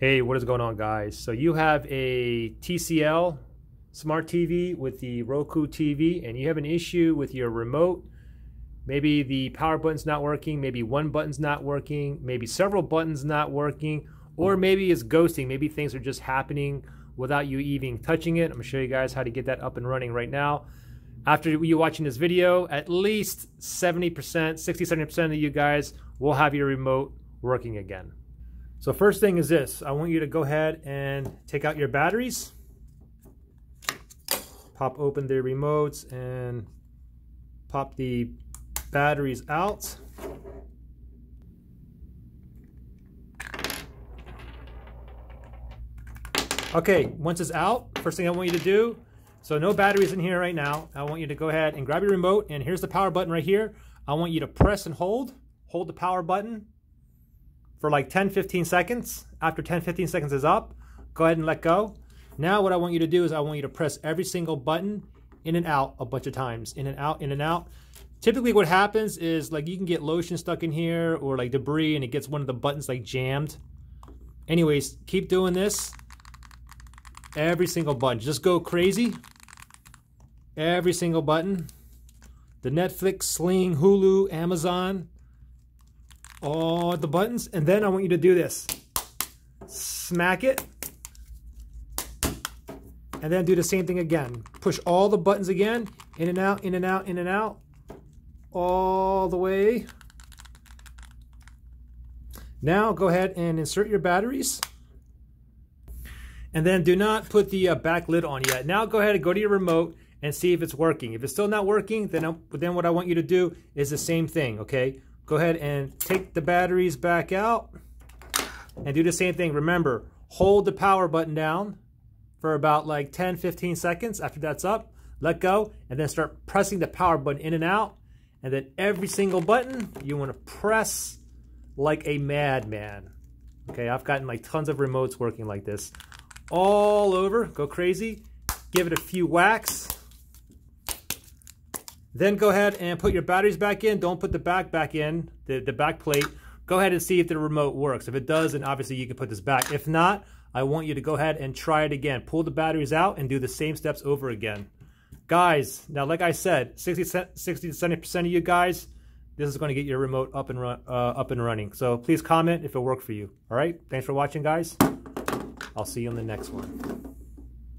Hey, what is going on guys? So you have a TCL smart TV with the Roku TV and you have an issue with your remote. Maybe the power button's not working, maybe one button's not working, maybe several buttons not working, or maybe it's ghosting. Maybe things are just happening without you even touching it. I'm gonna show you guys how to get that up and running right now. After you watching this video, at least 70%, 60, 70% of you guys will have your remote working again. So first thing is this. I want you to go ahead and take out your batteries. Pop open the remotes and pop the batteries out. Okay, once it's out, first thing I want you to do, so no batteries in here right now. I want you to go ahead and grab your remote and here's the power button right here. I want you to press and hold, hold the power button for like 10, 15 seconds. After 10, 15 seconds is up, go ahead and let go. Now what I want you to do is I want you to press every single button in and out a bunch of times. In and out, in and out. Typically what happens is like you can get lotion stuck in here or like debris and it gets one of the buttons like jammed. Anyways, keep doing this. Every single button. Just go crazy. Every single button. The Netflix, Sling, Hulu, Amazon, all the buttons, and then I want you to do this. Smack it, and then do the same thing again. Push all the buttons again, in and out, in and out, in and out, all the way. Now go ahead and insert your batteries. And then do not put the uh, back lid on yet. Now go ahead and go to your remote and see if it's working. If it's still not working, then, I'm, then what I want you to do is the same thing, okay? Go ahead and take the batteries back out and do the same thing. Remember, hold the power button down for about like 10, 15 seconds. After that's up, let go, and then start pressing the power button in and out. And then every single button, you want to press like a madman. Okay, I've gotten like tons of remotes working like this. All over, go crazy. Give it a few whacks. Then go ahead and put your batteries back in. Don't put the back back in, the, the back plate. Go ahead and see if the remote works. If it does, then obviously you can put this back. If not, I want you to go ahead and try it again. Pull the batteries out and do the same steps over again. Guys, now like I said, 60, 60 to 70% of you guys, this is going to get your remote up and, run, uh, up and running. So please comment if it worked for you. All right, thanks for watching, guys. I'll see you on the next one.